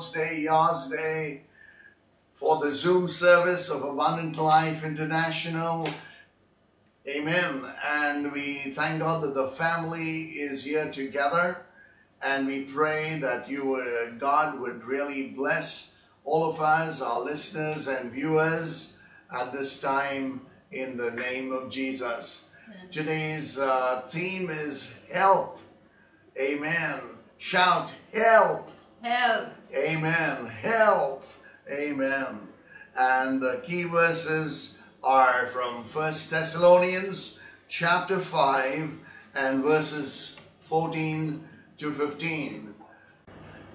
Lord's Day, Yah's Day, for the Zoom service of Abundant Life International. Amen. And we thank God that the family is here together. And we pray that you would, God would really bless all of us, our listeners and viewers at this time in the name of Jesus. Today's uh, theme is help. Amen. Shout help. Help. Amen. Help. Amen. And the key verses are from 1 Thessalonians chapter 5 and verses 14 to 15.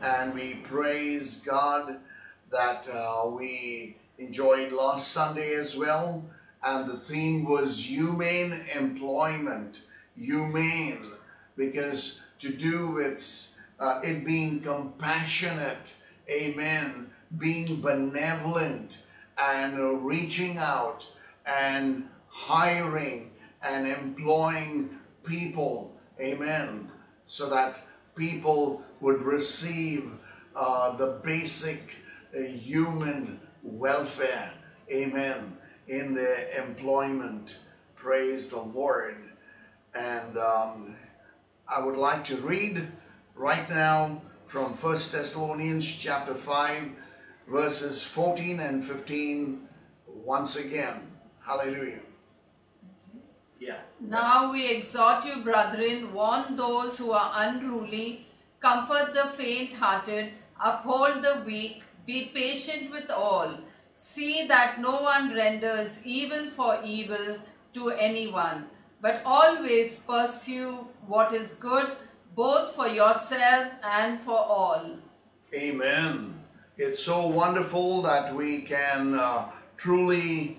And we praise God that uh, we enjoyed last Sunday as well. And the theme was humane employment. Humane, because to do with uh, it being compassionate, amen, being benevolent and reaching out and hiring and employing people, amen, so that people would receive uh, the basic uh, human welfare, amen, in their employment. Praise the Lord. And um, I would like to read right now from 1 Thessalonians chapter 5, verses 14 and 15 once again. Hallelujah. Yeah. Now we exhort you, brethren, warn those who are unruly, comfort the faint hearted, uphold the weak, be patient with all. See that no one renders evil for evil to anyone, but always pursue what is good, both for yourself and for all. Amen. It's so wonderful that we can uh, truly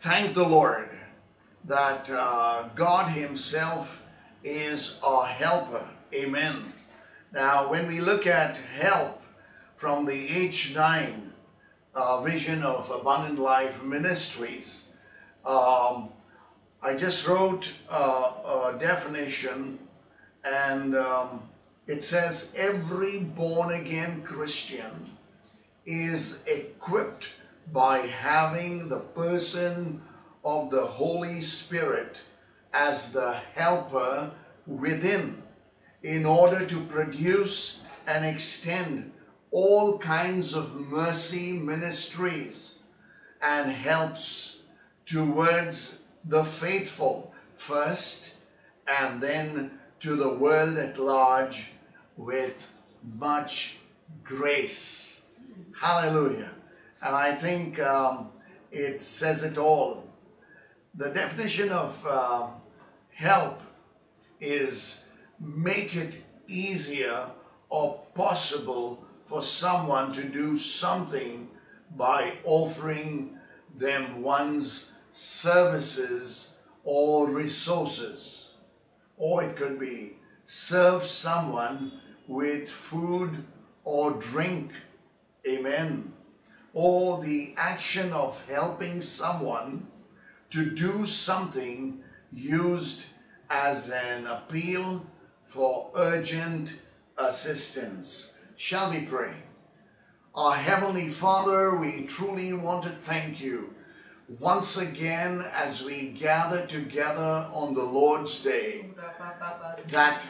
thank the Lord that uh, God Himself is our helper. Amen. Now, when we look at help from the H9 uh, vision of Abundant Life Ministries, um, I just wrote uh, a definition and um, it says every born again Christian is equipped by having the person of the Holy Spirit as the helper within in order to produce and extend all kinds of mercy ministries and helps towards the faithful first and then to the world at large with much grace. Hallelujah. And I think um, it says it all. The definition of uh, help is make it easier or possible for someone to do something by offering them one's services or resources. Or it could be serve someone with food or drink. Amen. Or the action of helping someone to do something used as an appeal for urgent assistance. Shall we pray? Our Heavenly Father, we truly want to thank you once again as we gather together on the Lord's Day that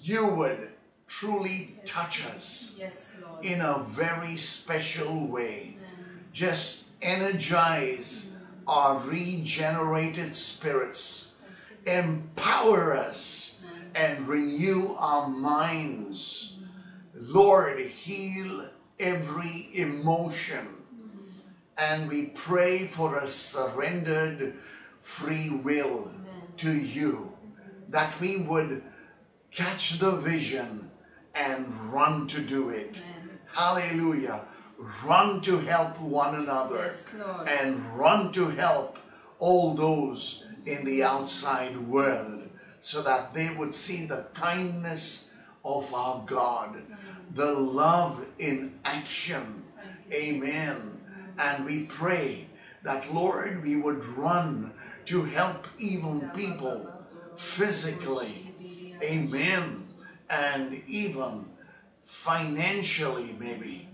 you would truly touch us in a very special way. Just energize our regenerated spirits, empower us, and renew our minds. Lord, heal every emotion. And we pray for a surrendered free will to you, that we would catch the vision and run to do it. Hallelujah. Run to help one another Yes, Lord. and run to help all those in the outside world so that they would see the kindness of our God, the love in action. Amen. And we pray that, Lord, we would run to help even people physically. Amen. And even financially, maybe,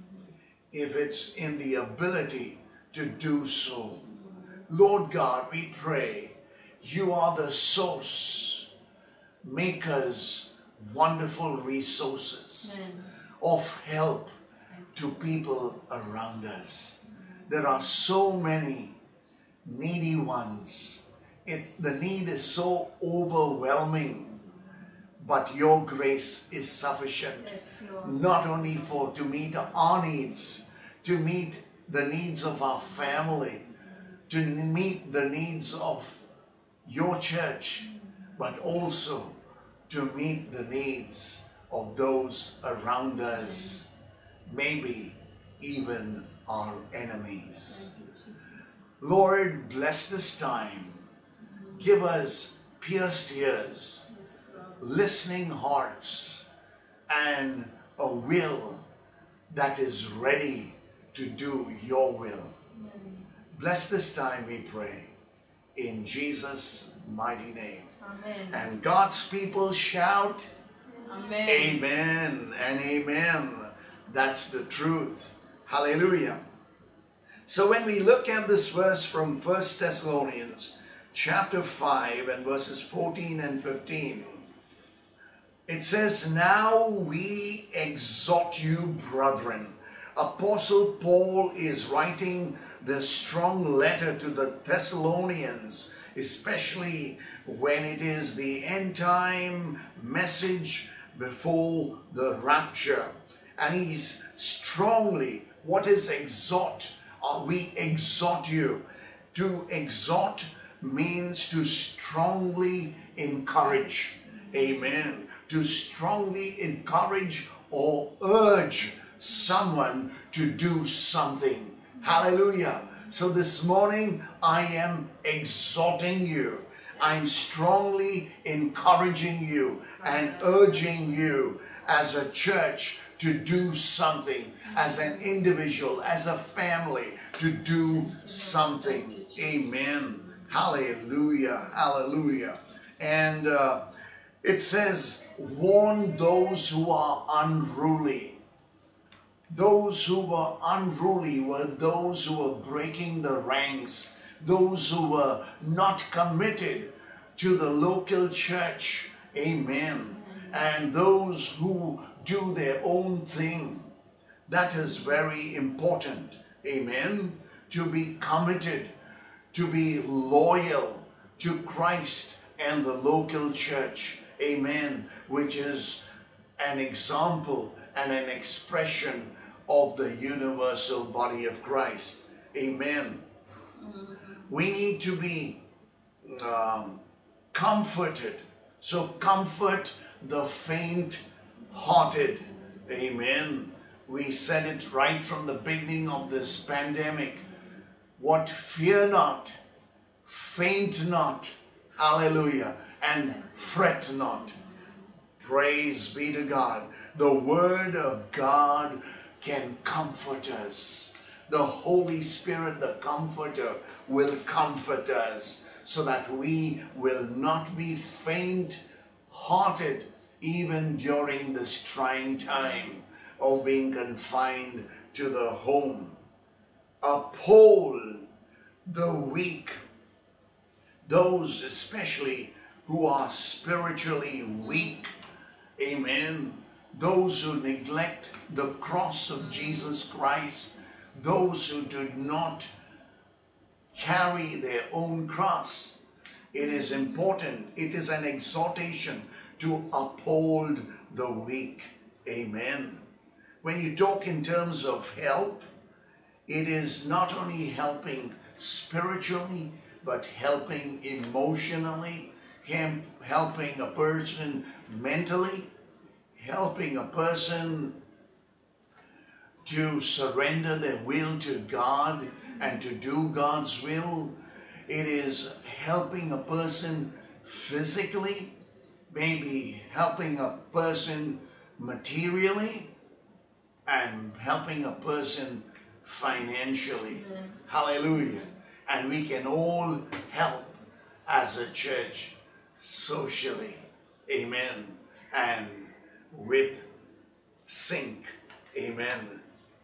if it's in the ability to do so. Lord God, we pray you are the source, makers, wonderful resources Amen. of help to people around us. There are so many needy ones. It's the need is so overwhelming, but your grace is sufficient. Yes, not only for to meet our needs, to meet the needs of our family, to meet the needs of your church, but also to meet the needs of those around us, maybe even our enemies. Thank you, Jesus. Lord, bless this time. Give us pierced ears listening hearts and a will that is ready to do your will. Bless this time, we pray, in Jesus' mighty name. Amen. And God's people shout, Amen. Amen and Amen. That's the truth. Hallelujah. So when we look at this verse from 1 Thessalonians chapter 5 and verses 14 and 15, it says, Now we exhort you, brethren. Apostle Paul is writing the strong letter to the Thessalonians, especially when it is the end time message before the rapture. And he's strongly, what is exhort? Uh, we exhort you. To exhort means to strongly encourage. Amen. To strongly encourage or urge someone to do something. Hallelujah. So this morning I am exhorting you. I'm strongly encouraging you and urging you as a church to do something, as an individual, as a family, to do something. Amen. Hallelujah. Hallelujah. And uh, it says, warn those who are unruly. Those who were unruly were those who were breaking the ranks, those who were not committed to the local church. Amen. And those who do their own thing. That is very important. Amen. To be committed, to be loyal to Christ and the local church. Amen. Which is an example and an expression of the universal body of Christ. Amen. We need to be um, comforted. So comfort the faint hearted. Amen. We said it right from the beginning of this pandemic. What fear not, faint not, hallelujah, and fret not. Praise be to God. The Word of God can comfort us. The Holy Spirit, the Comforter, will comfort us so that we will not be faint hearted even during this trying time of being confined to the home. Uphold the weak, those especially who are spiritually weak. Amen. Those who neglect the cross of Jesus Christ, those who do not carry their own cross. It is important, it is an exhortation to uphold the weak. Amen. When you talk in terms of help, it is not only helping spiritually, but helping emotionally, helping a person mentally, helping a person to surrender their will to God and to do God's will. It is helping a person physically, maybe helping a person materially, and helping a person financially. Hallelujah. And we can all help as a church socially. Amen. and with sync. Amen.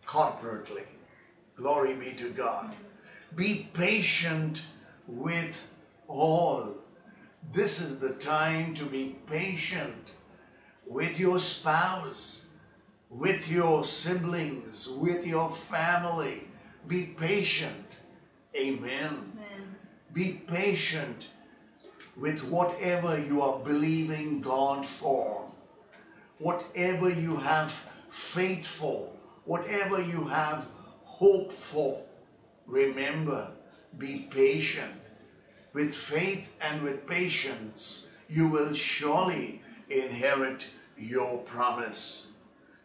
Corporately. Glory be to God. Be patient with all. This is the time to be patient with your spouse, with your siblings, with your family. Be patient. Amen. Amen. Be patient with whatever you are believing God for, whatever you have faith for, whatever you have hope for. Remember, be patient. With faith and with patience, you will surely inherit your promise.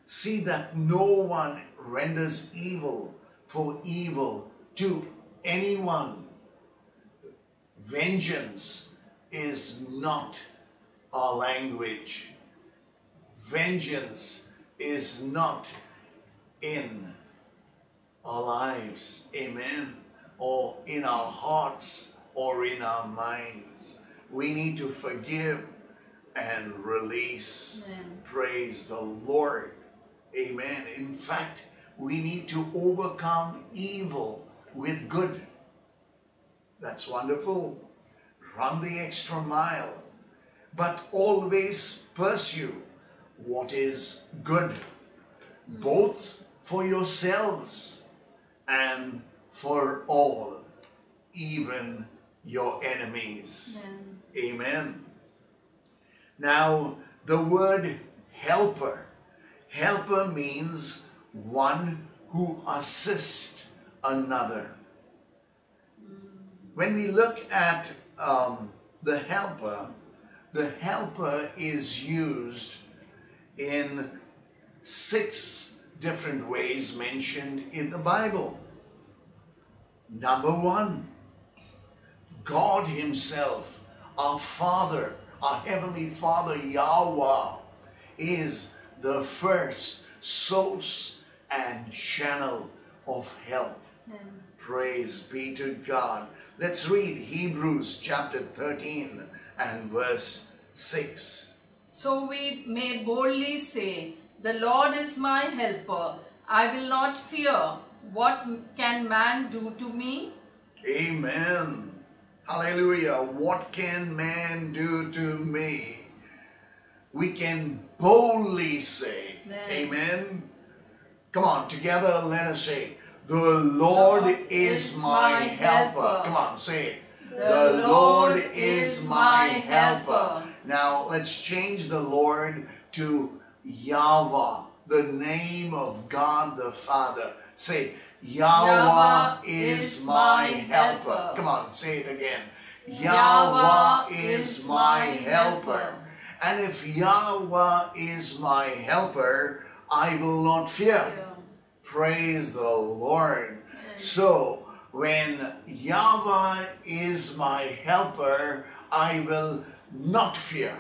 See that no one renders evil for evil to anyone. Vengeance is not our language. Vengeance is not in our lives. Amen. Or in our hearts or in our minds. We need to forgive and release. Amen. Praise the Lord. Amen. In fact, we need to overcome evil with good. That's wonderful. Run the extra mile, but always pursue what is good, both for yourselves and for all, even your enemies. Amen. Amen. Now, the word helper, helper means one who assists another. When we look at um, the helper, the helper is used in six different ways mentioned in the Bible. Number one, God Himself, our Father, our Heavenly Father Yahweh, is the first source and channel of help. Amen. Praise be to God. Let's read Hebrews chapter 13 and verse 6. So we may boldly say, The Lord is my helper. I will not fear. What can man do to me? Amen. Hallelujah. What can man do to me? We can boldly say, Amen. Amen. Come on, together let us say, The Lord, Lord is is my helper. helper. Come on, say it. The Lord is my helper. Now let's change the Lord to Yahweh, the name of God the Father. Say, Yahweh, is, my helper. Come on, say it again. Yahweh is my helper. And if Yahweh is my helper, I will not fear. Praise the Lord. So, when Yahweh is my helper, I will not fear.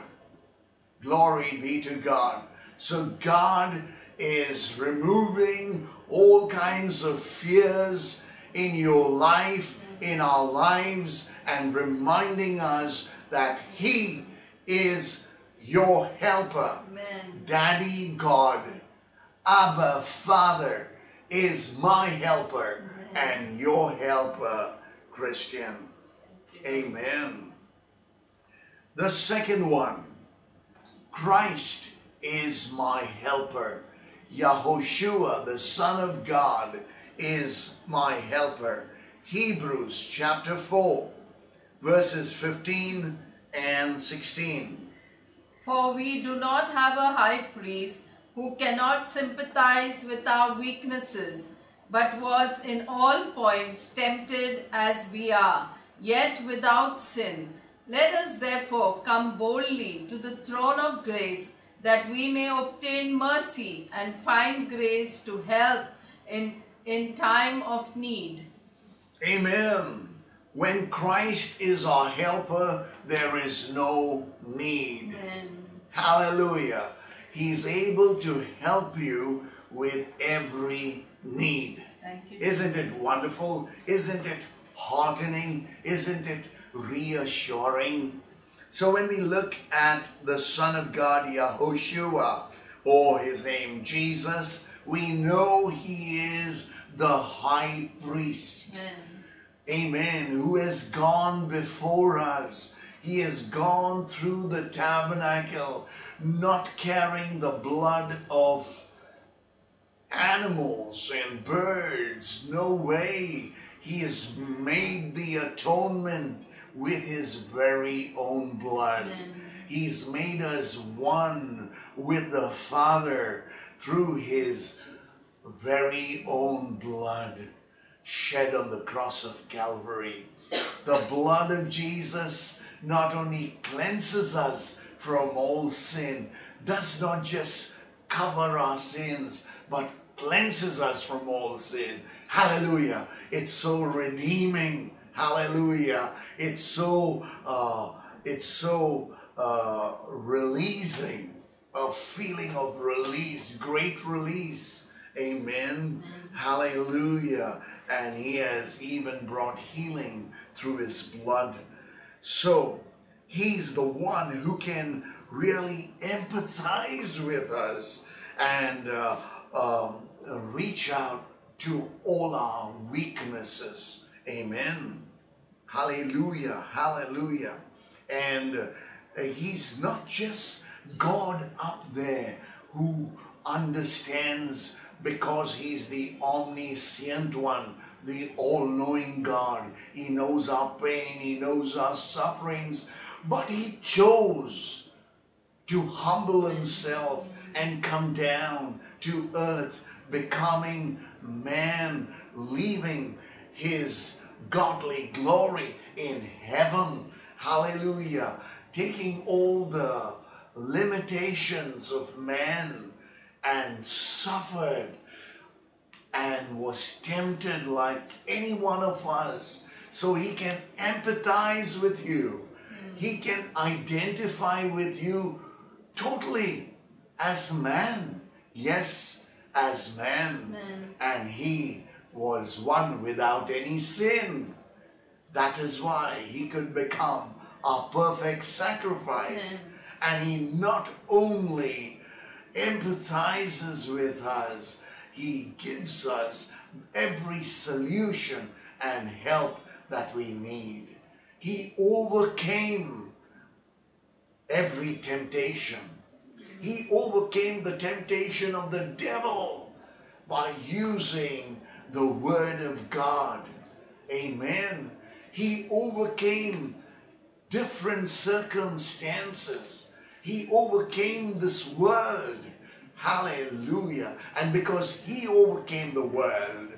Glory be to God. So, God is removing all kinds of fears in your life, in our lives, and reminding us that He is your helper. Amen. Daddy God, Abba Father is my helper and your helper, Christian. Amen. The second one, Christ is my helper. Yahoshua, the Son of God, is my helper. Hebrews chapter 4, verses 15 and 16. For we do not have a high priest who cannot sympathize with our weaknesses, but was in all points tempted as we are, yet without sin. Let us therefore come boldly to the throne of grace, that we may obtain mercy and find grace to help in, in time of need. Amen. When Christ is our helper, there is no need. Amen. Hallelujah. He's able to help you with every need. Thank you. Isn't it wonderful? Isn't it heartening? Isn't it reassuring? So when we look at the Son of God, Yahushua, or his name Jesus, we know he is the high priest. Amen. Amen. Who has gone before us. He has gone through the tabernacle, not carrying the blood of animals and birds. No way. He has made the atonement with his very own blood. He's made us one with the Father through his very own blood shed on the cross of Calvary. The blood of Jesus not only cleanses us from all sin, does not just cover our sins, but cleanses us from all sin. Hallelujah. It's so redeeming. Hallelujah. It's so, uh, it's so uh, releasing, a feeling of release, great release. Amen. Hallelujah. And he has even brought healing through his blood. So he's the one who can really empathize with us and uh, um, reach out to all our weaknesses. Amen. Hallelujah. Hallelujah. And uh, he's not just God up there who understands because he's the omniscient one, the all knowing God. He knows our pain, he knows our sufferings, but he chose to humble himself and come down to earth, becoming man, leaving his godly glory in heaven. Hallelujah. Taking all the limitations of man and suffered and was tempted like any one of us. So he can empathize with you. He can identify with you totally as man. Yes, as man. Amen. And he was one without any sin. That is why he could become a perfect sacrifice. Amen. And he not only empathizes with us, he gives us every solution and help that we need. He overcame every temptation. He overcame the temptation of the devil by using the Word of God. Amen. He overcame different circumstances. He overcame this world. Hallelujah. And because He overcame the world,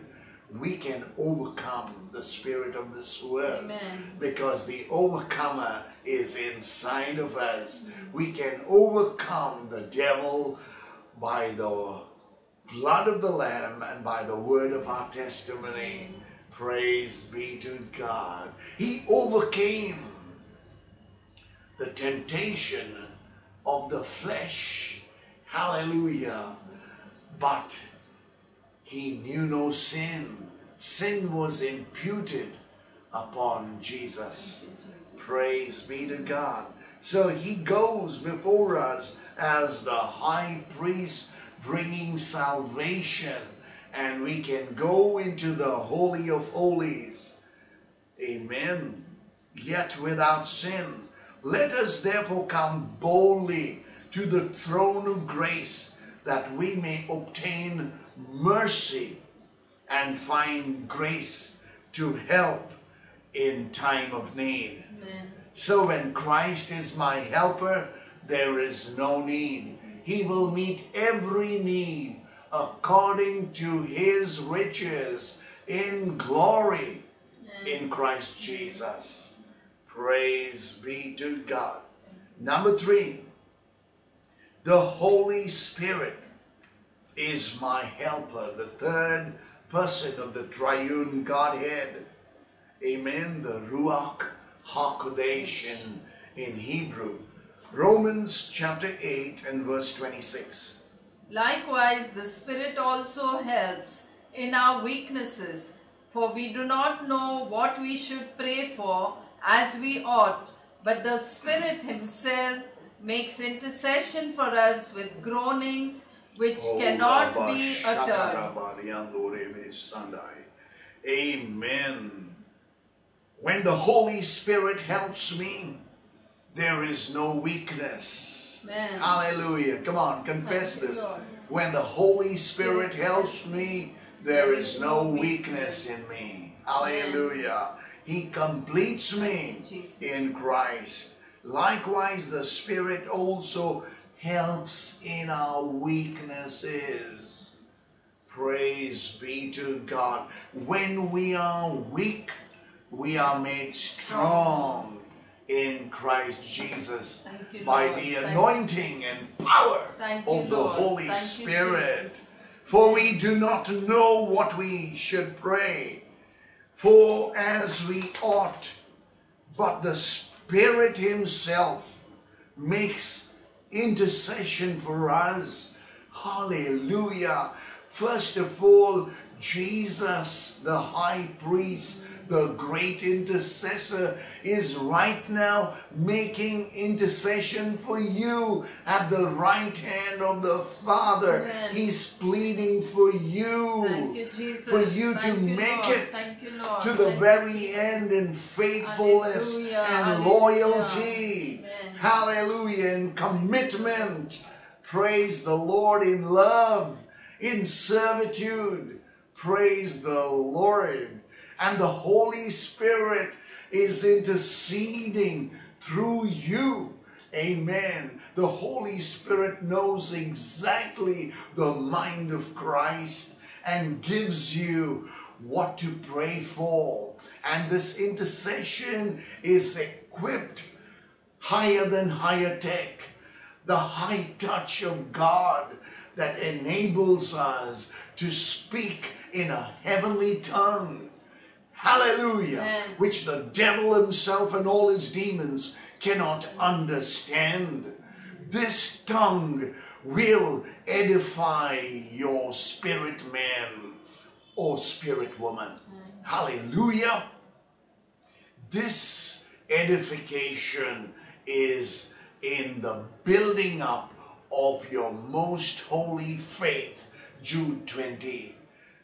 we can overcome the spirit of this world. Amen. Because the overcomer is inside of us. Mm-hmm. We can overcome the devil by the blood of the Lamb and by the word of our testimony. Praise be to God. He overcame the temptation of the flesh. Hallelujah. But he knew no sin. Sin was imputed upon Jesus. Praise be to God. So he goes before us as the high priest bringing salvation, and we can go into the Holy of Holies. Amen. Yet without sin. Let us therefore come boldly to the throne of grace that we may obtain mercy and find grace to help in time of need. Amen. So when Christ is my helper, there is no need. He will meet every need according to his riches in glory in Christ Jesus. Praise be to God. Number three, the Holy Spirit is my helper, the third person of the triune Godhead. Amen. The Ruach HaKodesh in, in Hebrew. Romans chapter 8 and verse 26. Likewise, the Spirit also helps in our weaknesses, for we do not know what we should pray for as we ought, but the Spirit Himself makes intercession for us with groanings which Oh, cannot Rabba be uttered. Amen. When the Holy Spirit helps me, there is no weakness. Amen. Hallelujah. Come on, confess Thank this. When the Holy Spirit helps me, there is no weakness in me. Hallelujah. He completes me Thank you, Jesus. in Christ. Likewise, the Spirit also helps in our weaknesses. Praise be to God. When we are weak, we are made strong in Christ Jesus you, by Lord. the Thank- anointing and power Thank you, of the. Holy Thank Spirit. For we do not know what we should pray for as we ought, but the Spirit Himself makes intercession for us. Hallelujah. First of all, Jesus, the high priest, the great intercessor, is right now making intercession for you at the right hand of the Father. Amen. He's pleading for you. Thank you, Jesus. For you to you, make Lord. it Thank you, to the Thank very end in faithfulness Hallelujah, and loyalty. Amen. Hallelujah. In commitment. Praise the Lord in love, in servitude. Praise the Lord. And the Holy Spirit is interceding through you. Amen. The Holy Spirit knows exactly the mind of Christ and gives you what to pray for. And this intercession is equipped higher than higher tech, the high touch of God that enables us to speak in a heavenly tongue. Hallelujah. Amen. Which the devil himself and all his demons cannot understand. This tongue will edify your spirit man or spirit woman. Hallelujah. This edification is in the building up of your most holy faith. Jude 20.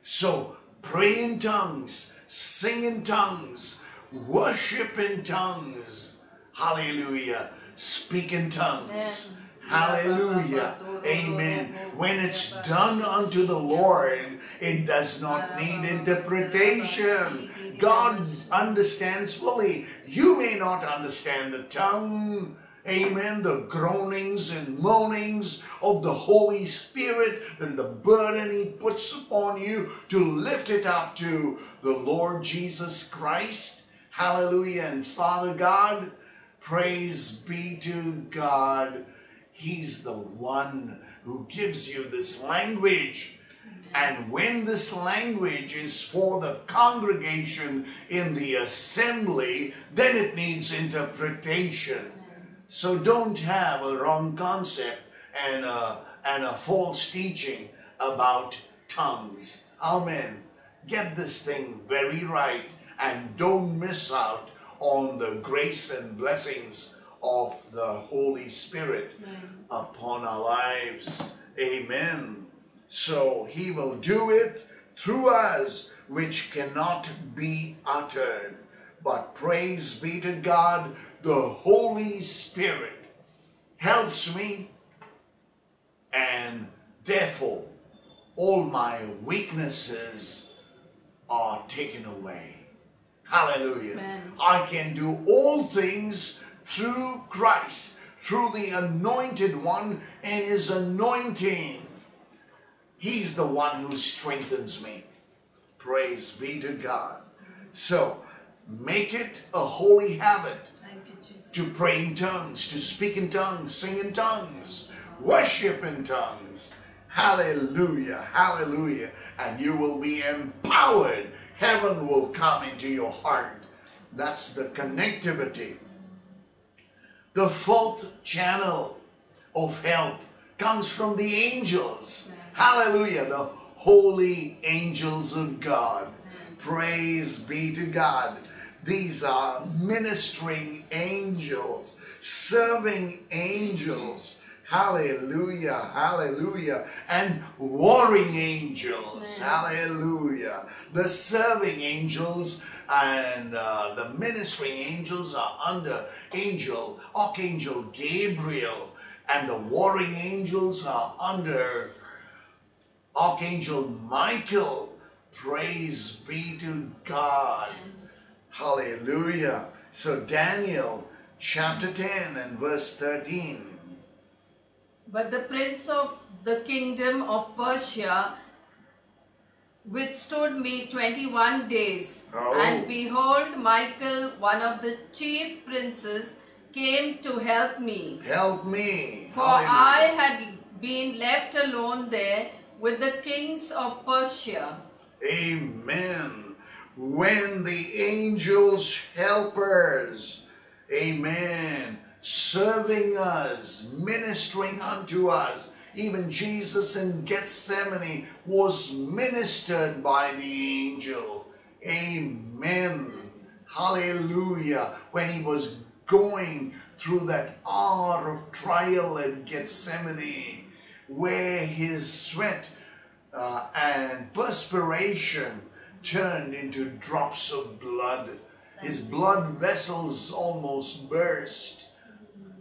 So pray in tongues, sing in tongues, worship in tongues. Hallelujah. Speak in tongues. Hallelujah. Amen. When it's done unto the Lord, it does not need interpretation. God understands fully. You may not understand the tongue. Amen. The groanings and moanings of the Holy Spirit and the burden He puts upon you to lift it up to the Lord Jesus Christ. Hallelujah. And Father God, praise be to God. He's the one who gives you this language. And when this language is for the congregation in the assembly, then it needs interpretation. So don't have a wrong concept and a, and a false teaching about tongues. Amen. Get this thing very right and don't miss out on the grace and blessings of the Holy Spirit upon our lives. Amen. So he will do it through us, which cannot be uttered. But praise be to God, the Holy Spirit helps me, and therefore all my weaknesses are taken away. Hallelujah. Amen. I can do all things through Christ, through the anointed one and his anointing. He's the one who strengthens me. Praise be to God. So, make it a holy habit Thank you, Jesus. To pray in tongues, to speak in tongues, sing in tongues, worship in tongues. Hallelujah, hallelujah. And you will be empowered. Heaven will come into your heart. That's the connectivity. The fourth channel of help comes from the angels. Hallelujah, the holy angels of God. Praise be to God. These are ministering angels, serving angels. Hallelujah, hallelujah. And warring angels. Hallelujah. The serving angels and uh, the ministering angels are under angel, Archangel Gabriel. And the warring angels are under Archangel Michael. Praise be to God. Hallelujah. So, Daniel chapter 10 and verse 13. But the prince of the kingdom of Persia withstood me 21 days. Oh. And behold, Michael, one of the chief princes, came to help me. Help me. For Hallelujah. I had been left alone there with the kings of Persia. Amen. When the angels, helpers, amen, serving us, ministering unto us, even Jesus in Gethsemane was ministered by the angel. Amen. Hallelujah. When he was going through that hour of trial at Gethsemane, where his sweat uh, and perspiration turned into drops of blood. His blood vessels almost burst.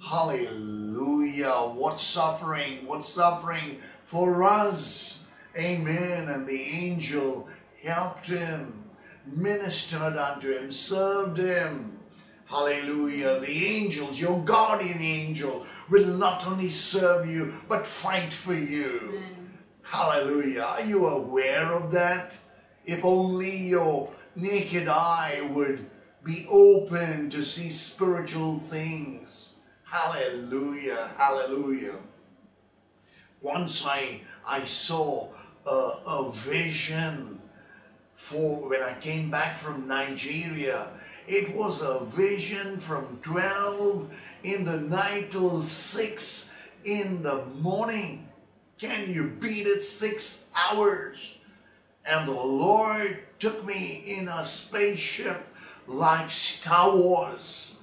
Hallelujah. What suffering, what suffering for us. Amen. And the angel helped him, ministered unto him, served him. Hallelujah. The angels, your guardian angel, will not only serve you, but fight for you. Hallelujah. Are you aware of that? If only your naked eye would be open to see spiritual things. Hallelujah. Hallelujah. Once I, I saw a, a vision for when I came back from Nigeria. It was a vision from 12 in the night till 6 in the morning. Can you beat it? Six hours. And the Lord took me in a spaceship like Star Wars.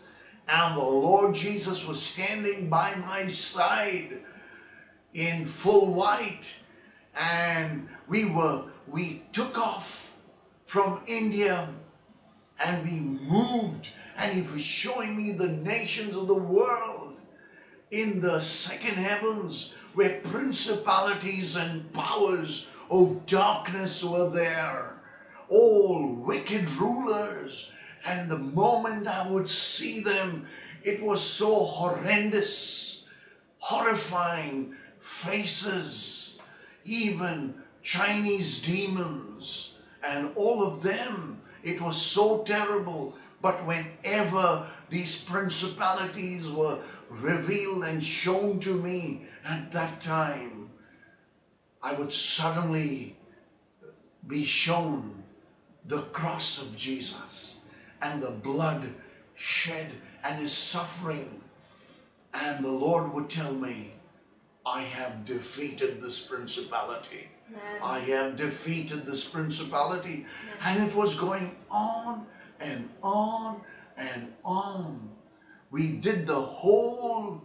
And the Lord Jesus was standing by my side in full white. And we were, we took off from India and we moved. And he was showing me the nations of the world in the second heavens where principalities and powers of darkness were there, all wicked rulers. And the moment I would see them, it was so horrendous, horrifying faces, even Chinese demons, and all of them. It was so terrible. But whenever these principalities were revealed and shown to me at that time, I would suddenly be shown the cross of Jesus and the blood shed and his suffering. And the Lord would tell me, I have defeated this principality. I have defeated this principality. And it was going on and on and on. We did the whole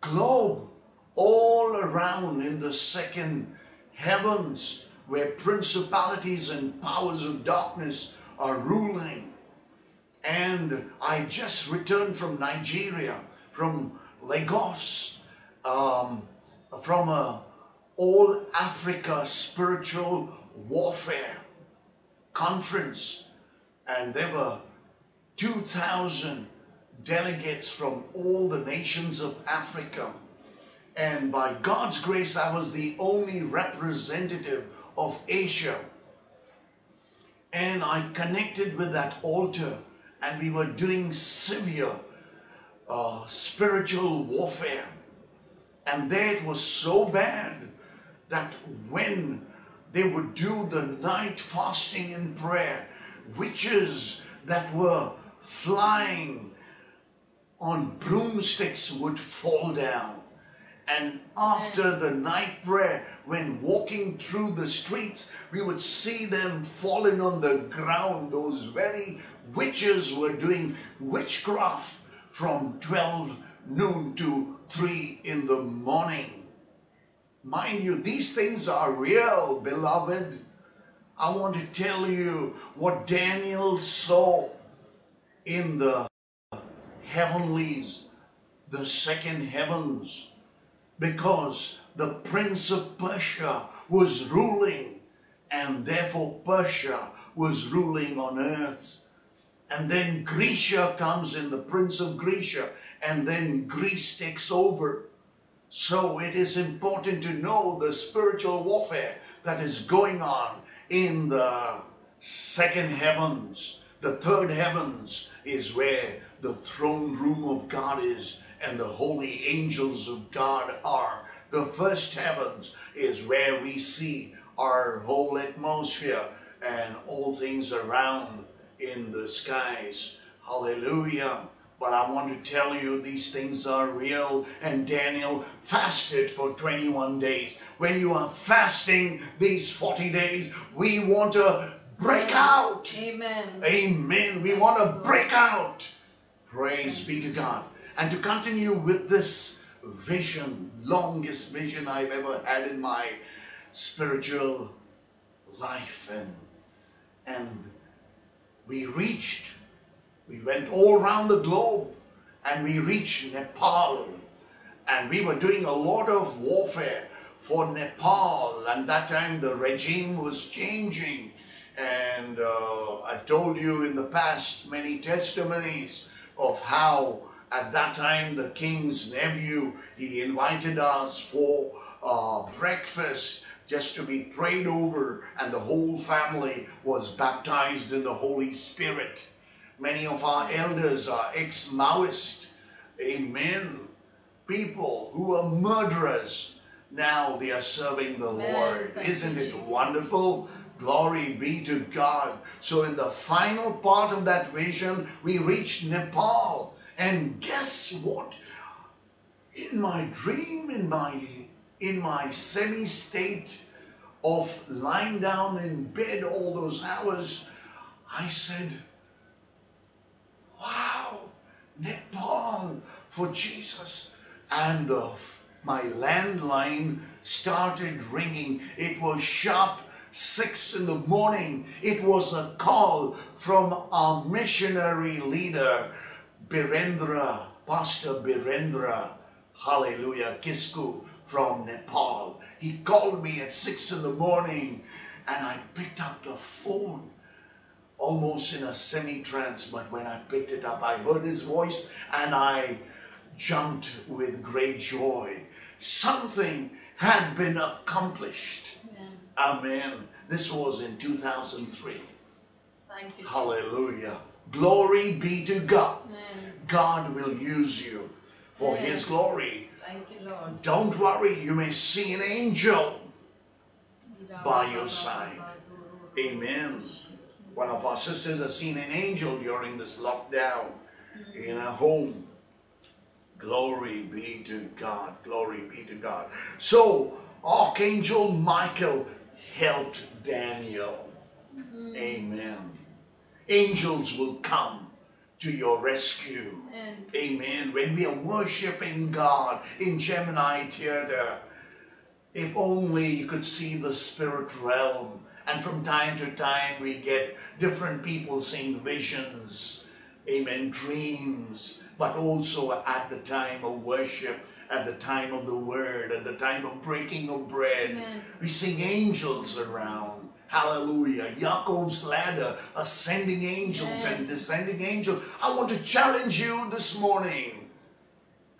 globe all around in the second heavens where principalities and powers of darkness are ruling. And I just returned from Nigeria, from Lagos, um, from a all Africa spiritual warfare conference, and there were 2,000 delegates from all the nations of Africa. And by God's grace, I was the only representative of Asia. And I connected with that altar, and we were doing severe uh, spiritual warfare. And there it was so bad that when they would do the night fasting and prayer, witches that were flying on broomsticks would fall down. And after the night prayer, when walking through the streets, we would see them fallen on the ground. Those very witches were doing witchcraft from 12 noon to 3 in the morning. Mind you, these things are real, beloved. I want to tell you what Daniel saw in the heavenlies, the second heavens, because the prince of Persia was ruling, and therefore Persia was ruling on earth. And then Grecia comes in, the prince of Grecia, and then Greece takes over. So it is important to know the spiritual warfare that is going on in the second heavens. The third heavens is where the throne room of God is and the holy angels of God are. The first heavens is where we see our whole atmosphere and all things around in the skies. Hallelujah. But I want to tell you these things are real. And Daniel fasted for 21 days. When you are fasting these 40 days, we want to break out. Amen. Amen. We want to break out. Praise be to God. And to continue with this vision, longest vision I've ever had in my spiritual life. And, and we reached, we went all around the globe and we reached Nepal. And we were doing a lot of warfare for Nepal. And that time the regime was changing. And uh, I've told you in the past many testimonies of how at that time the king's nephew, he invited us for uh, breakfast just to be prayed over and the whole family was baptized in the Holy Spirit. Many of our elders are ex-Maoist, amen, people who are murderers. Now they are serving the. Lord. Isn't it wonderful? Glory be to God. So in the final part of that vision, we reached Nepal. And guess what? In my dream, in my in my semi-state of lying down in bed all those hours, I said, Wow, Nepal for Jesus. And the, my landline started ringing. It was sharp six in the morning. It was a call from our missionary leader, Birendra, Pastor Birendra, hallelujah, Kisku from Nepal. He called me at six in the morning and I picked up the phone almost in a semi-trance, but when I picked it up, I heard his voice and I jumped with great joy. Something had been accomplished. Amen. This was in 2003. Thank you. Hallelujah. Glory be to God. Amen. God will use you for Amen. His glory. Thank you, Lord. Don't worry, you may see an angel by your side. Amen. One of our sisters has seen an angel during this lockdown in her home. Glory be to God. Glory be to God. So, Archangel Michael helped Daniel. Mm-hmm. Amen. Angels will come to your rescue. Amen. Amen. When we are worshiping God in Gemini Theater, if only you could see the spirit realm. And from time to time, we get different people seeing visions, amen, dreams, but also at the time of worship, at the time of the word, at the time of breaking of bread, Amen. we sing angels around. Hallelujah. Yaakov's ladder, ascending angels Amen. and descending angels. I want to challenge you this morning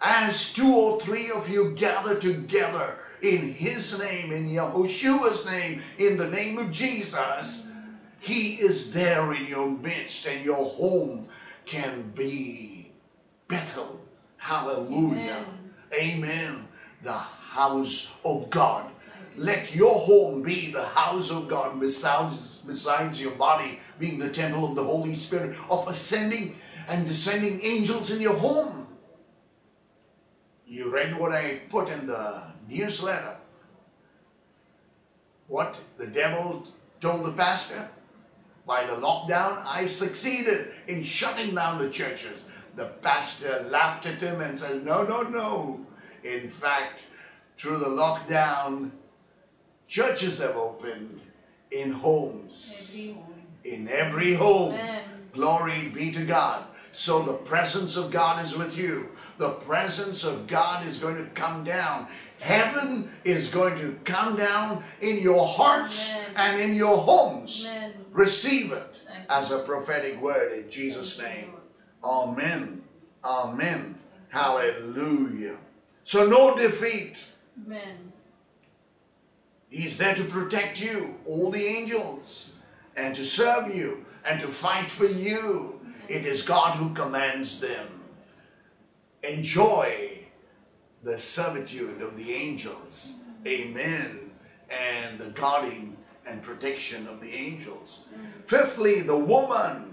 as two or three of you gather together in his name, in Yahushua's name, in the name of Jesus, he is there in your midst and your home can be Bethel. Hallelujah. Amen. The house of God. Let your home be the house of God besides, besides your body being the temple of the Holy Spirit, of ascending and descending angels in your home. You read what I put in the newsletter. what the devil told the pastor? By the lockdown, I've succeeded in shutting down the churches. The pastor laughed at him and said, No, no, no. In fact, through the lockdown, churches have opened in homes. Every home. In every home. Amen. Glory be to God. So the presence of God is with you. The presence of God is going to come down. Heaven is going to come down in your hearts Amen. and in your homes. Amen. Receive it as a prophetic word in Jesus' name. Amen. Amen. Hallelujah. So no defeat. Amen. He's there to protect you, all the angels, and to serve you and to fight for you. It is God who commands them. Enjoy the servitude of the angels. Amen. And the guarding and protection of the angels. Fifthly, the woman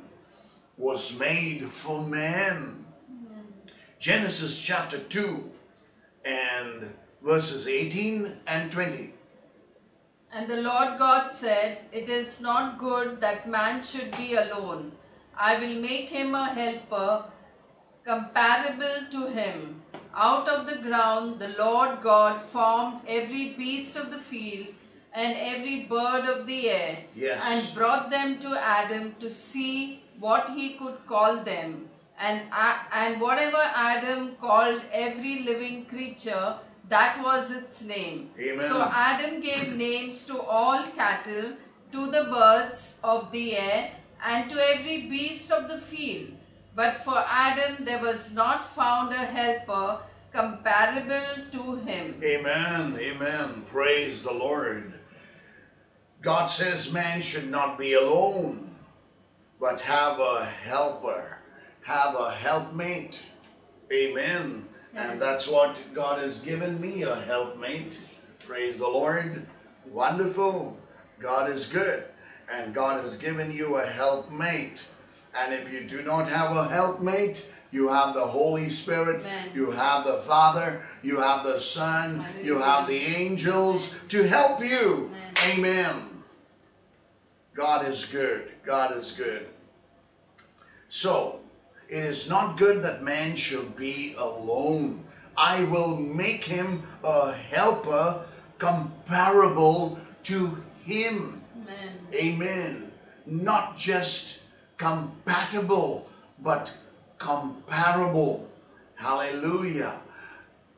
was made for man. Genesis chapter 2 and verses 18 and 20. And the Lord God said, It is not good that man should be alone. I will make him a helper comparable to him. Out of the ground the Lord God formed every beast of the field and every bird of the air, Yes. and brought them to Adam to see what he could call them. And, A- and whatever Adam called every living creature, that was its name. Amen. So Adam gave names to all cattle, to the birds of the air, and to every beast of the field. But for Adam there was not found a helper comparable to him. Amen. Amen. Praise the Lord. God says man should not be alone, but have a helper, have a helpmate. Amen. And that's what God has given me a helpmate. Praise the Lord. Wonderful. God is good. And God has given you a helpmate. And if you do not have a helpmate, you have the Holy Spirit, Amen. you have the Father, you have the Son, you have the angels to help you. Amen. God is good. God is good. So, it is not good that man should be alone. I will make him a helper comparable to him. Amen. Amen. Not just compatible, but comparable. Hallelujah.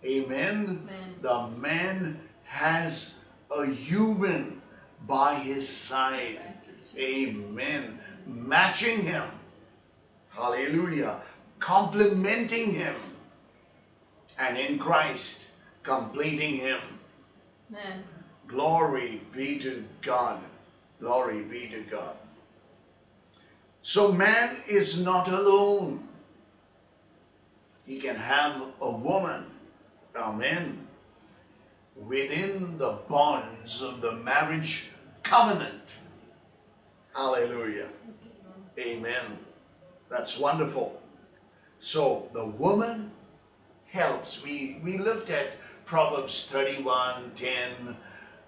Amen. Amen. The man has a human by his side. Amen. Matching him. Hallelujah. Complementing him. And in Christ, completing him. Amen. Glory be to God. Glory be to God. So man is not alone. He can have a woman. Amen. Within the bonds of the marriage covenant. Hallelujah. Amen. That's wonderful. So the woman helps. We we looked at Proverbs 31, 10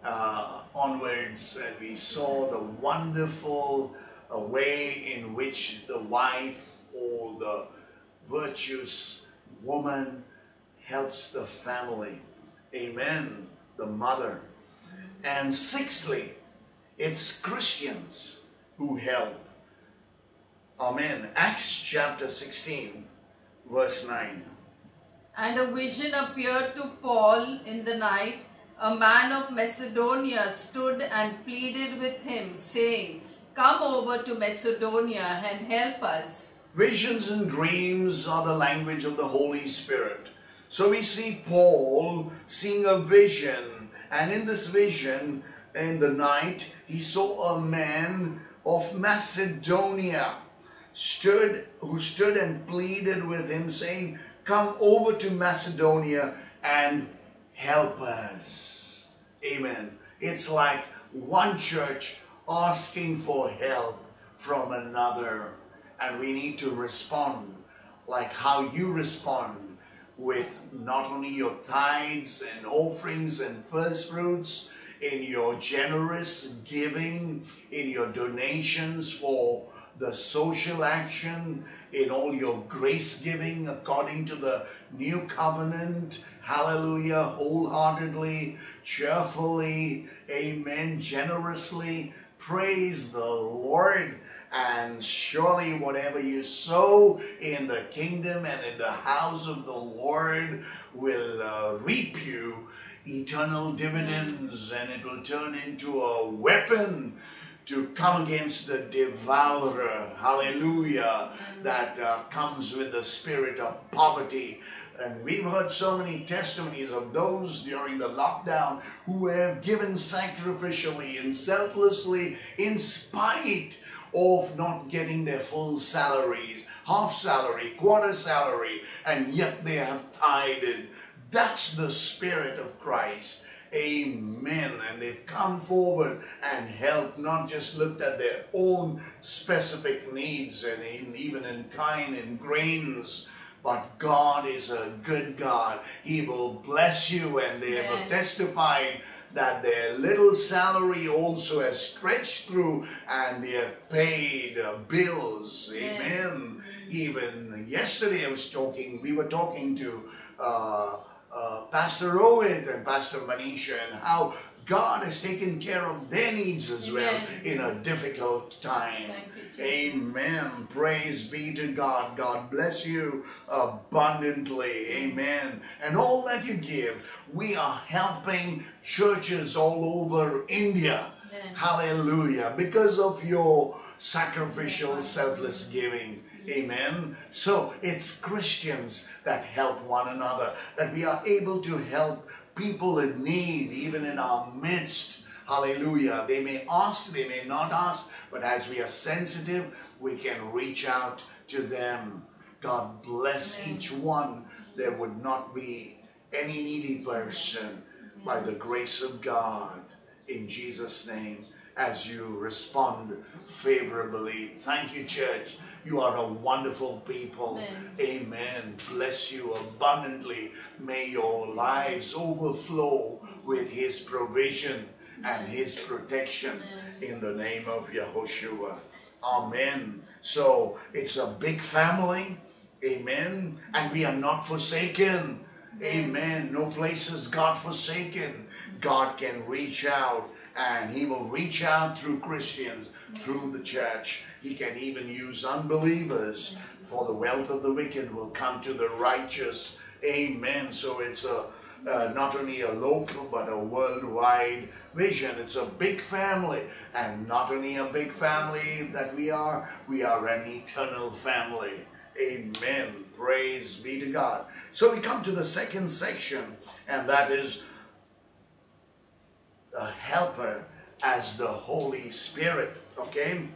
uh, onwards, and we saw the wonderful uh, way in which the wife or the virtuous woman helps the family. Amen. The mother. And sixthly, it's Christians who help. Amen. Acts chapter 16, verse 9. And a vision appeared to Paul in the night. A man of Macedonia stood and pleaded with him, saying, Come over to Macedonia and help us. Visions and dreams are the language of the Holy Spirit. So we see Paul seeing a vision, and in this vision, in the night, he saw a man of Macedonia stood who stood and pleaded with him, saying, Come over to Macedonia and help us. Amen. It's like one church asking for help from another. And we need to respond like how you respond with not only your tithes and offerings and first fruits. In your generous giving, in your donations for the social action, in all your grace giving according to the new covenant. Hallelujah. Wholeheartedly, cheerfully, amen, generously. Praise the Lord. And surely, whatever you sow in the kingdom and in the house of the Lord will uh, reap you eternal dividends, and it will turn into a weapon to come against the devourer. Hallelujah. That uh, comes with the spirit of poverty. And we've heard so many testimonies of those during the lockdown who have given sacrificially and selflessly in spite of not getting their full salaries, half salary, quarter salary, and yet they have tithed. That's the Spirit of Christ. Amen. And they've come forward and helped, not just looked at their own specific needs and in, even in kind and grains. But God is a good God. He will bless you, and they have testified that their little salary also has stretched through and they have paid uh, bills. Amen. Even yesterday, I was talking, we were talking to uh, uh, Pastor Rohit and Pastor Manisha and how God has taken care of their needs as well in a difficult time. You. Amen. Praise be to God. God bless you abundantly. Amen. And all that you give, we are helping churches all over India. Amen. Hallelujah. Because of your sacrificial, selfless giving. Amen. So it's Christians that help one another, that we are able to help people in need, even in our midst. Hallelujah. They may ask, they may not ask, but as we are sensitive, we can reach out to them. God bless Amen. each one. There would not be any needy person by the grace of God in Jesus' name as you respond favorably. Thank you, church. You are a wonderful people. Amen. Amen. Bless you abundantly. May your lives overflow with His provision and His protection in the name of Yahushua. Amen. So it's a big family. Amen. And we are not forsaken. Amen. No place is God forsaken. God can reach out and He will reach out through Christians, through the church. He can even use unbelievers, for the wealth of the wicked will come to the righteous. Amen. So it's a uh, not only a local but a worldwide vision. It's a big family, and not only a big family that we are, we are an eternal family. Amen. Praise be to God. So we come to the second section, and that is the helper as the Holy Spirit. Okay?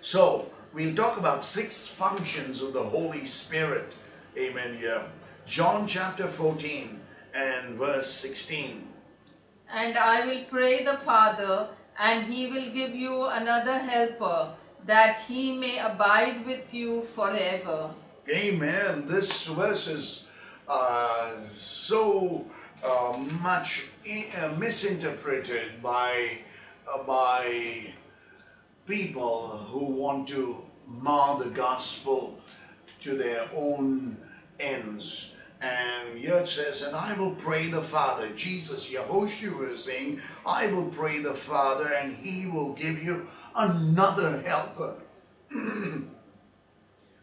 So we'll talk about six functions of the Holy Spirit. Amen. Here. John chapter 14 and verse 16. And I will pray the Father, and he will give you another helper, that he may abide with you forever. Amen. This verse is uh, so uh, much uh, misinterpreted by uh, by people who want to mar the gospel to their own ends. And here it says, and I will pray the Father. Jesus, Yehoshua is saying, I will pray the Father, and he will give you another helper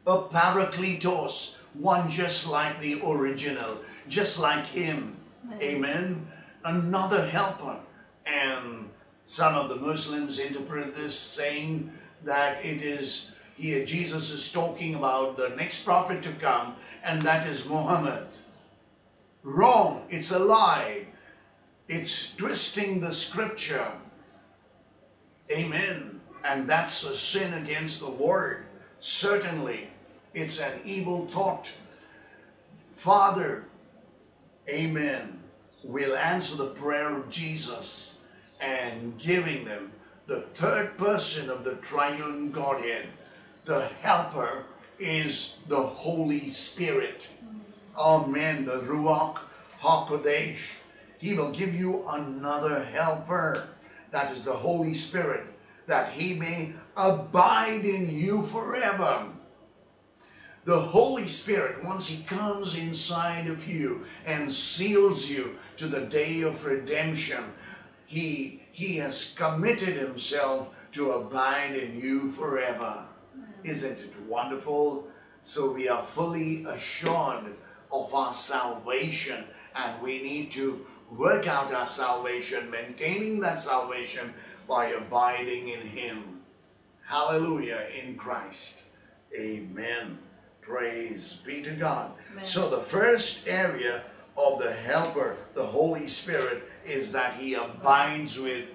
a parakletos, one just like the original, just like him. Amen. Another helper. And some of the Muslims interpret this saying that it is here Jesus is talking about the next prophet to come, and that is Muhammad. Wrong. It's a lie. It's twisting the scripture. Amen. And that's a sin against the Lord. Certainly, it's an evil thought. Father, Amen, will answer the prayer of Jesus and giving them the third person of the triune Godhead. The helper is the Holy Spirit. Amen. The Ruach HaKodesh. He will give you another helper. That is the Holy Spirit, that He may abide in you forever. The Holy Spirit, once He comes inside of you and seals you to the day of redemption, He, he has committed Himself to abide in you forever. Isn't it wonderful? So we are fully assured of our salvation and we need to work out our salvation, maintaining that salvation by abiding in Him. Hallelujah, in Christ. Amen. Praise be to God. Amen. So, the first area of the Helper, the Holy Spirit, is that He abides with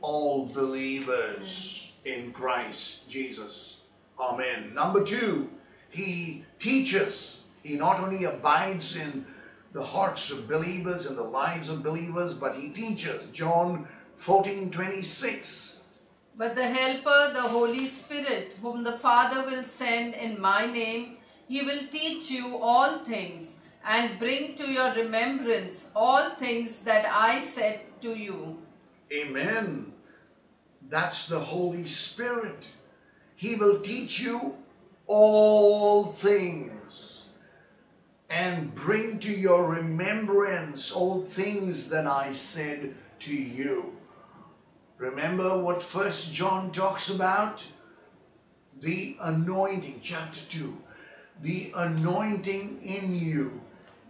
all believers in Christ Jesus. Amen. Number two, He teaches. He not only abides in the hearts of believers and the lives of believers, but He teaches. John 14 26. But the Helper, the Holy Spirit, whom the Father will send in my name, he will teach you all things and bring to your remembrance all things that I said to you. Amen. That's the Holy Spirit. He will teach you all things and bring to your remembrance all things that I said to you. Remember what First John talks about? The anointing, chapter 2. The anointing in you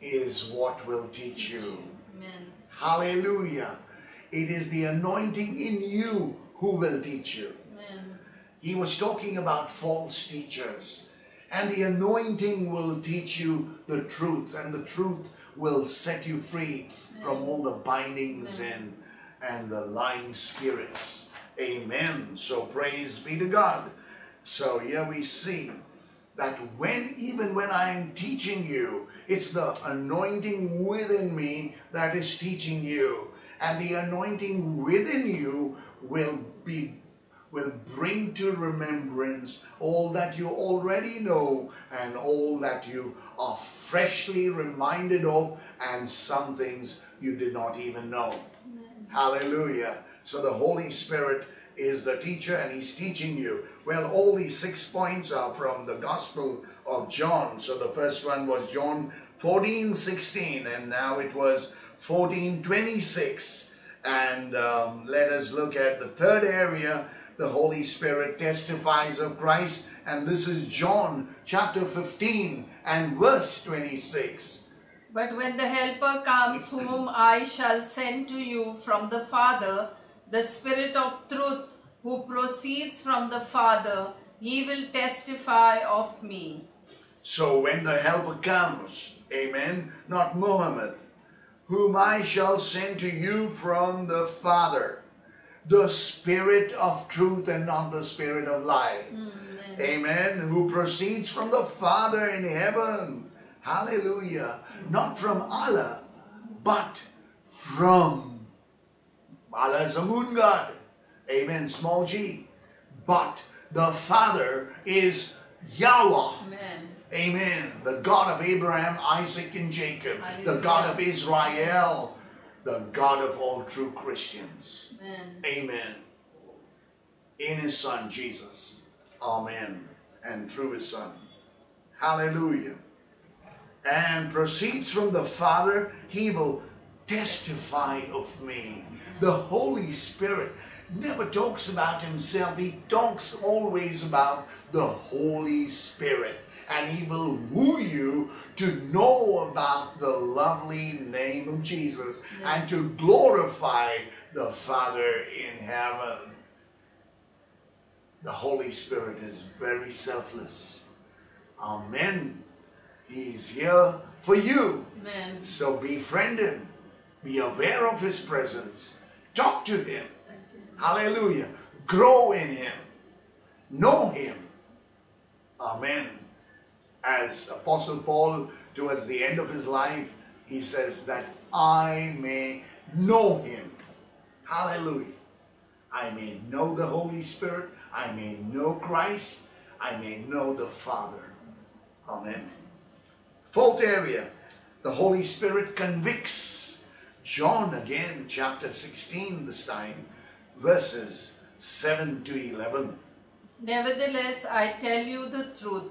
is what will teach you. Amen. Hallelujah. It is the anointing in you who will teach you. Amen. He was talking about false teachers. And the anointing will teach you the truth, and the truth will set you free from all the bindings and, and the lying spirits. Amen. So praise be to God. So here we see that when even when I am teaching you, it's the anointing within me that is teaching you. And the anointing within you will be will bring to remembrance all that you already know and all that you are freshly reminded of and some things you did not even know. Hallelujah. So the Holy Spirit is the teacher and he's teaching you. Well, all these six points are from the Gospel of John. So the first one was John 14, 16, and now it was 14, 26. And um, let us look at the third area. The Holy Spirit testifies of Christ, and this is John chapter 15 and verse 26. But when the Helper comes, whom I shall send to you from the Father, the Spirit of truth, who proceeds from the Father, he will testify of me. So when the Helper comes, amen, not Muhammad, whom I shall send to you from the Father, the Spirit of truth and not the Spirit of lie. Hmm, amen. Who proceeds from the Father in heaven. Hallelujah. Not from Allah, but from Allah is a moon god. Amen. Small g. But the Father is Yahweh. Amen. Amen. The God of Abraham, Isaac, and Jacob. The God of Israel. The God of all true Christians. Amen. Amen. In his Son, Jesus. Amen. And through his Son. Hallelujah. And proceeds from the Father, he will testify of me. The Holy Spirit never talks about himself, he talks always about the Holy Spirit. And he will woo you to know about the lovely name of Jesus and to glorify the Father in heaven. The Holy Spirit is very selfless. Amen. He is here for you. Amen. So befriend him. Be aware of his presence. Talk to him. Hallelujah. Grow in him. Know him. Amen. As Apostle Paul, towards the end of his life, he says that I may know him. Hallelujah. I may know the Holy Spirit. I may know Christ. I may know the Father. Amen. Fourth area, the Holy Spirit convicts. John again, chapter 16 this time, verses 7 to 11. Nevertheless, I tell you the truth.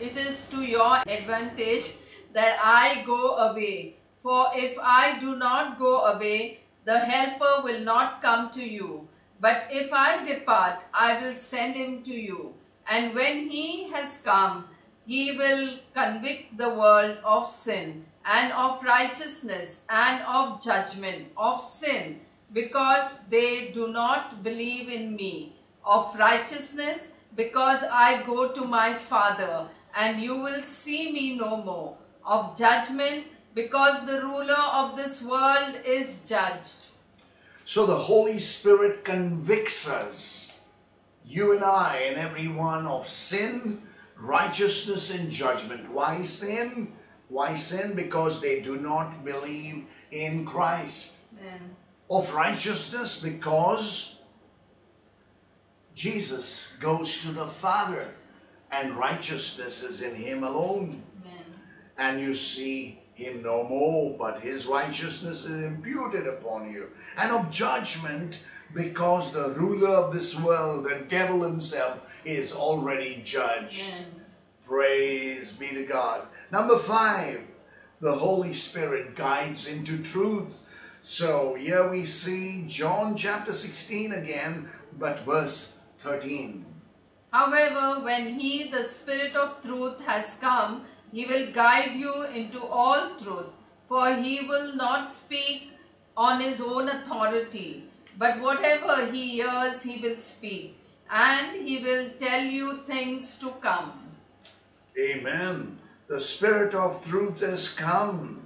It is to your advantage that I go away. For if I do not go away, the Helper will not come to you. But if I depart, I will send him to you. And when he has come, he will convict the world of sin and of righteousness and of judgment, of sin, because they do not believe in me, of righteousness, because I go to my Father, and you will see me no more, of judgment, because the ruler of this world is judged. So the Holy Spirit convicts us, you and I and everyone, of sin, righteousness, and judgment. Why sin? Why sin? Because they do not believe in Christ. Amen. Of righteousness, because Jesus goes to the Father, and righteousness is in Him alone. Amen. and you see him no more, but his righteousness is imputed upon you. And of judgment, because the ruler of this world, the devil himself, is already judged. Amen. Praise be to God. Number five, the Holy Spirit guides into truth. So here we see John chapter 16 again, but verse 13. However, when he, the Spirit of truth, has come, he will guide you into all truth, for he will not speak on his own authority, but whatever he hears, he will speak, and he will tell you things to come. Amen. The Spirit of truth has come.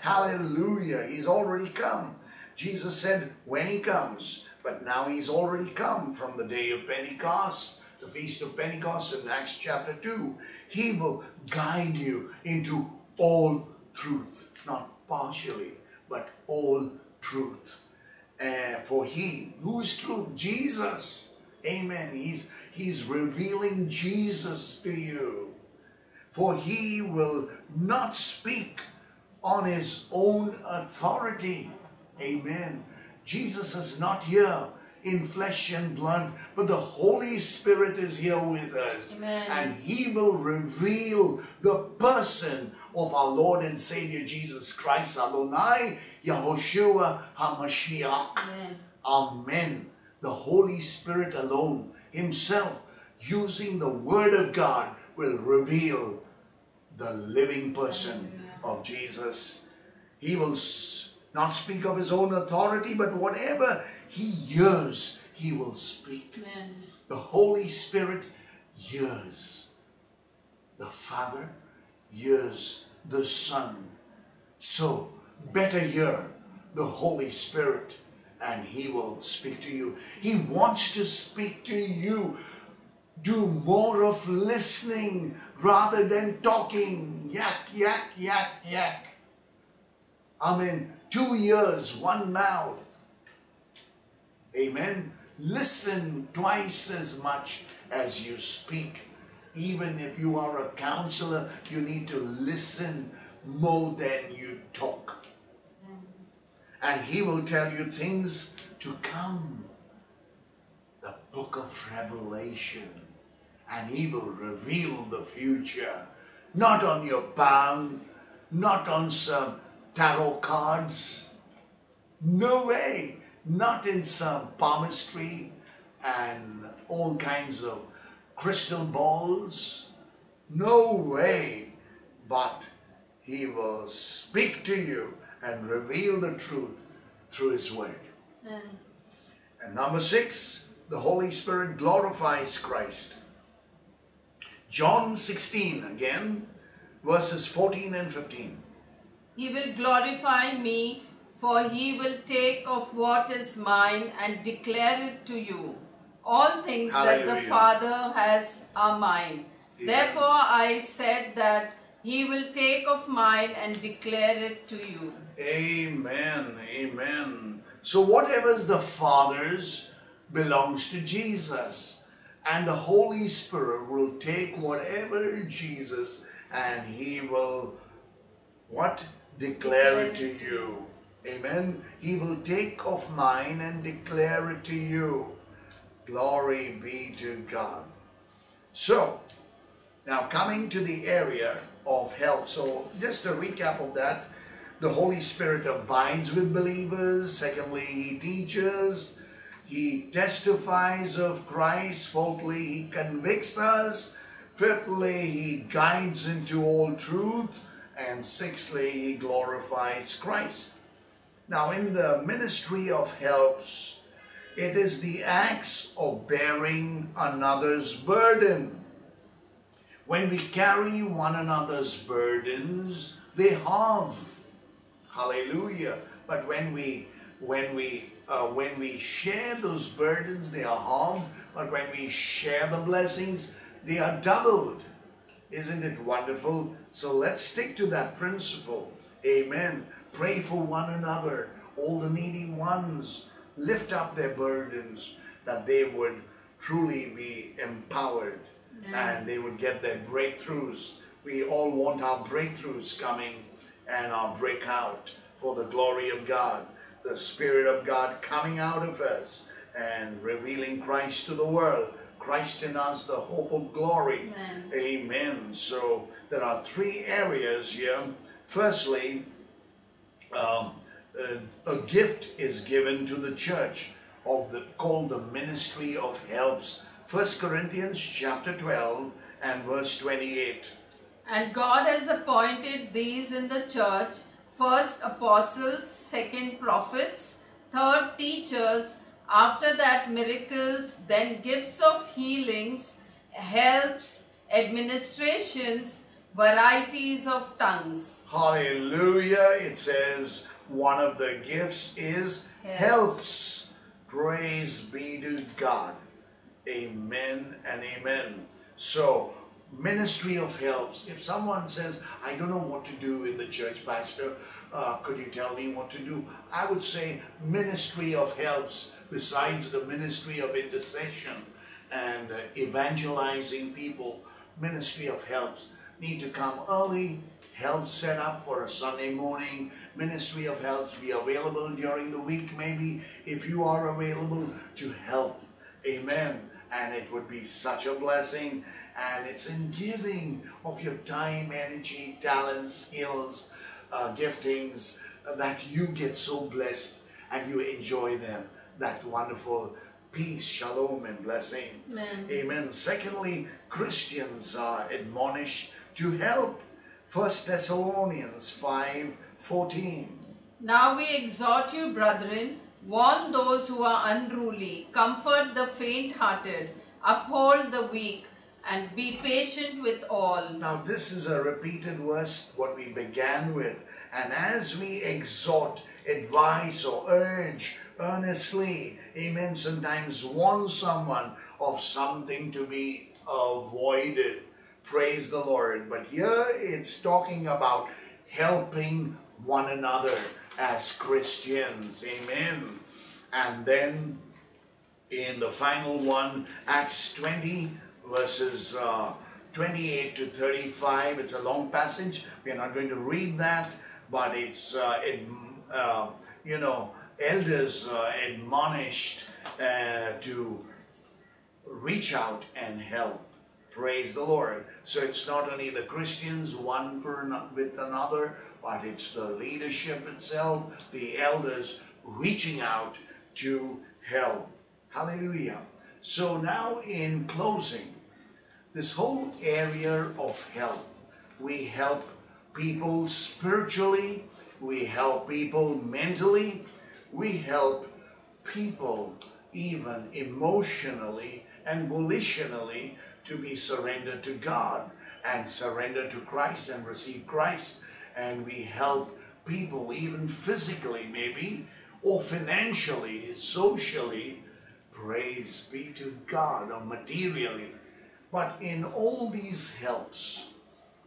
Hallelujah. He's already come. Jesus said when he comes, but now he's already come from the day of Pentecost, the feast of Pentecost in Acts chapter 2. He will guide you into all truth, not partially, but all truth. Uh, for he, who is truth? Jesus. Amen. He's, he's revealing Jesus to you for he will not speak on his own authority. Amen. Jesus is not here in flesh and blood, but the Holy Spirit is here with us. Amen. And he will reveal the person of our Lord and Savior Jesus Christ, Adonai Yahushua HaMashiach. Amen. Amen. The Holy Spirit alone, Himself, using the Word of God, will reveal the living person of Jesus. He will not speak of His own authority, but whatever He hears, He will speak. Amen. The Holy Spirit hears. The Father hears the Son. So, better hear the Holy Spirit and He will speak to you. He wants to speak to you. Do more of listening rather than talking. Yak, yak, yak, yak. Amen. Two ears, one mouth. Amen. Listen twice as much as you speak. Even if you are a counselor, you need to listen more than you talk. And he will tell you things to come. The book of Revelation. And he will reveal the future. Not on your palm, not on some tarot cards. No way. Not in some palmistry and all kinds of crystal balls. No way. But he will speak to you and reveal the truth through his word. Amen. And number six, the Holy Spirit glorifies Christ. John 16 again, verses 14 and 15. He will glorify me, for he will take of what is mine and declare it to you. All things that the Father has are mine. Amen. Therefore I said that he will take of mine and declare it to you. Amen. Amen. So whatever's the Father's belongs to Jesus. And the Holy Spirit will take whatever Jesus and he will what? Declare it to you. Amen. He will take of mine and declare it to you. Glory be to God. So, now coming to the area of help. So, just a recap of that. The Holy Spirit abides with believers. Secondly, He teaches. He testifies of Christ. Fourthly, He convicts us. Fifthly, He guides into all truth. And sixthly, He glorifies Christ. Now, in the ministry of helps, it is the acts of bearing another's burden. When we carry one another's burdens, they have. Hallelujah. But when we when we uh, when we share those burdens, they are halved. But when we share the blessings, they are doubled. Isn't it wonderful? So let's stick to that principle. Amen. Pray for one another, all the needy ones. Lift up their burdens that they would truly be empowered and they would get their breakthroughs. We all want our breakthroughs coming and our breakout for the glory of God. The Spirit of God coming out of us and revealing Christ to the world. Christ in us, the hope of glory. Amen. Amen. So there are three areas here. Firstly, um, uh, a gift is given to the church of the called the ministry of helps. First Corinthians chapter 12 and verse 28. And God has appointed these in the church first apostles, second prophets, third teachers, after that miracles, then gifts of healings, helps, administrations, varieties of tongues. Hallelujah. It says one of the gifts is Helps. helps. Praise be to God. Amen and amen. So, ministry of helps. If someone says, I don't know what to do in the church, Pastor, uh, could you tell me what to do? I would say, ministry of helps, besides the ministry of intercession and uh, evangelizing people, ministry of helps need to come early, help set up for a Sunday morning, ministry of helps be available during the week, maybe if you are available to help. Amen. And it would be such a blessing. And it's in giving of your time, energy, talents, skills, uh, giftings uh, that you get so blessed and you enjoy them. That wonderful peace, shalom, and blessing. Amen. Amen. Secondly, Christians are admonished to help. First Thessalonians 5 14. Now we exhort you, brethren, warn those who are unruly, comfort the faint hearted, uphold the weak, and be patient with all. Now, this is a repeated verse, what we began with. And as we exhort, advise, or urge earnestly, amen, sometimes warn someone of something to be avoided. Praise the Lord. But here it's talking about helping one another as Christians. Amen. And then in the final one, Acts 20, verses uh, 28 to 35. It's a long passage. We are not going to read that, but it's, uh, it, uh, you know, elders uh, admonished uh, to reach out and help. Praise the Lord. So it's not only the Christians one with another, but it's the leadership itself, the elders reaching out to help. Hallelujah. So now in closing, this whole area of help, we help people spiritually, we help people mentally, we help people even emotionally and volitionally to be surrendered to God and surrender to Christ and receive Christ. And we help people even physically, maybe, or financially, socially. Praise be to God, or materially. But in all these helps,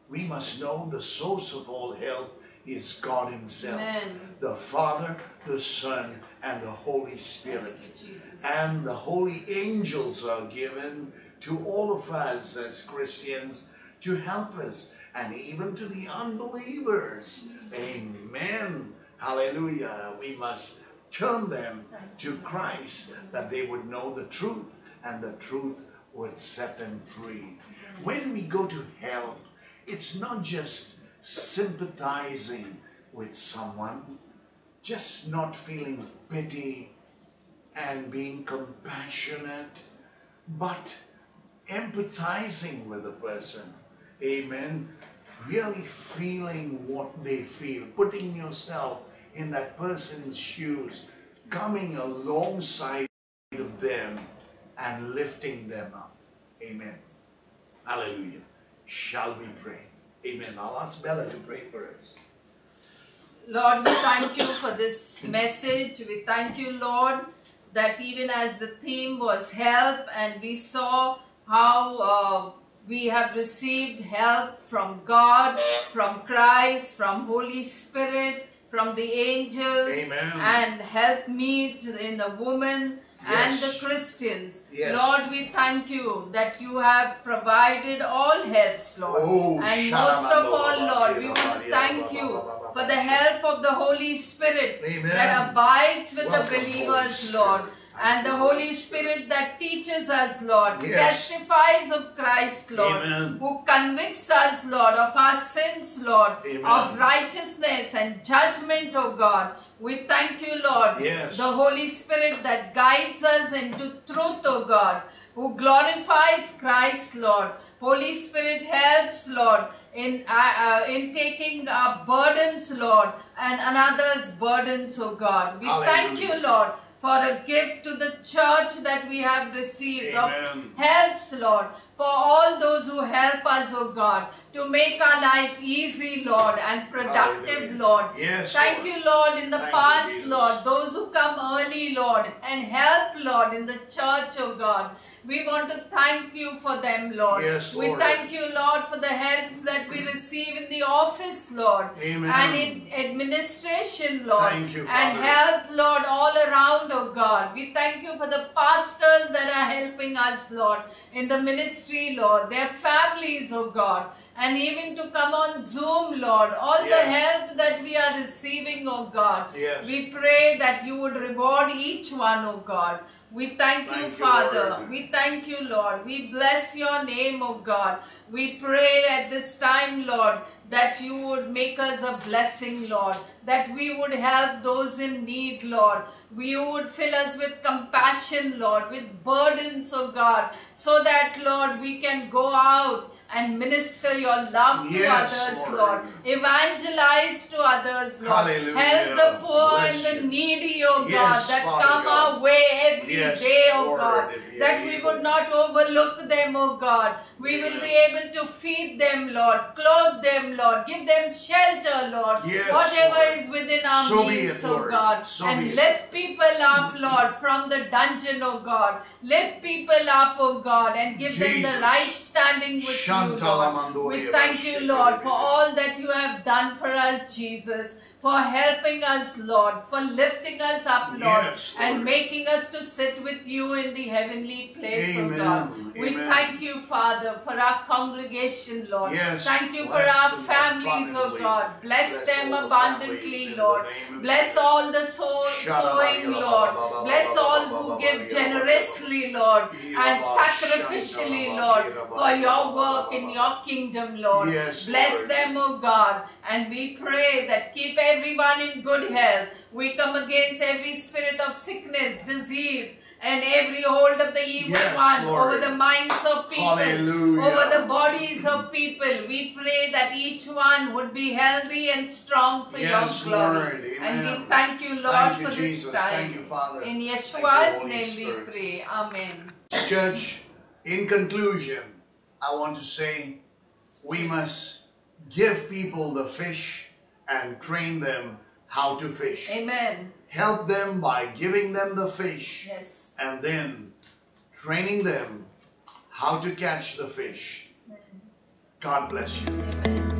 we must know the source of all help is God Himself, Amen. the Father, the Son, and the Holy Spirit. And the holy angels are given to all of us as Christians to help us, and even to the unbelievers. Amen. Hallelujah. We must turn them to Christ that they would know the truth and the truth would set them free. When we go to help, it's not just sympathizing with someone, just not feeling pity and being compassionate, but empathizing with the person. Amen. Really feeling what they feel, putting yourself in that person's shoes, coming alongside of them and lifting them up. Amen. Hallelujah. Shall we pray? Amen. I'll ask Bella to pray for us. Lord, we thank you for this message. We thank you, Lord, that even as the theme was help, and we saw how uh, we have received help from God, from Christ, from Holy Spirit, from the angels, Amen. and help me to, in the woman and the Christians. Yes. Lord, we thank you that you have provided all helps, Lord. Oh, and most of all, Lord, we want to thank you for the help of the Holy Spirit Amen. that abides with Welcome, the believers, Lord. And the Holy. Spirit that teaches us, Lord, Yes. testifies of Christ, Lord, Amen. who convicts us, Lord, of our sins, Lord, Amen. of righteousness and judgment, O God. We thank you, Lord, Yes. the Holy Spirit that guides us into truth, O God, who glorifies Christ, Lord. Holy Spirit helps, Lord, in uh, uh, in taking our burdens, Lord, and another's burdens, O God. We thank you, Lord, for a gift to the church that we have received Amen. of helps, Lord, for all those who help us, O God, to make our life easy, Lord, and productive, Hallelujah. Lord. Yes, Thank Lord. you, Lord, in the Thank past. Lord, those who come early, Lord, and help, Lord, in the church, oh God. We want to thank you for them, Lord. Yes, we thank you, Lord, for the helps that we receive in the office, Lord. Amen. And in administration, Lord. Thank you, and Father. help, Lord, all around, oh God. We thank you for the pastors that are helping us, Lord, in the ministry, Lord. Their families, oh God. And even to come on Zoom, Lord, all the help that we are receiving, oh God. Yes. We pray that you would reward each one, oh God. We thank, you, Thank you, Father. Lord. We thank you, Lord. We bless your name, oh God. We pray at this time, Lord, that you would make us a blessing, Lord. That we would help those in need, Lord. You would fill us with compassion, Lord, with burdens, oh God, so that, Lord, we can go out and minister your love to others, Lord. Lord. Evangelize to others, Lord. Hallelujah. Help the poor Bless and the needy, oh Yes, God, that Father come God. our way every day, Yes, oh God. That we would not overlook them, oh God. We will be able to feed them, Lord, clothe them, Lord, give them shelter, Lord. Yes, Whatever Lord. is within our So means, O oh God. So and lift people up, Lord, from the dungeon, oh God. Lift people up, oh God, and give them the right standing with you, Lord. We thank you, Lord, for all that you have done for us, Jesus. For helping us, Lord, for lifting us up, Lord, Yes, Lord. and making us to sit with you in the heavenly place, Amen. oh God. We Amen. thank you, Father, for our congregation, Lord. Yes. Thank you for our families, oh. God. Bless, Bless them all the abundantly, Lord. the Bless Jesus. all the soul sowing, Lord. Bless all who give generously, Lord, and sacrificially, Lord, for your work in your kingdom, Lord. Yes, Bless Lord. them, oh God. And we pray that keep everyone in good health. We come against every spirit of sickness, disease, and every hold of the evil Yes, one Lord. over the minds of people, Hallelujah. over the bodies of people. We pray that each one would be healthy and strong for Yes, your glory. Lord. And we thank you, Lord, Thank you, for Jesus. this time. Thank you, Father. In Yeshua's name Spirit. we pray. Amen. Church, in conclusion, I want to say we must give people the fish and train them how to fish. Amen. Help them by giving them the fish Yes. and then training them how to catch the fish. God bless you. Amen.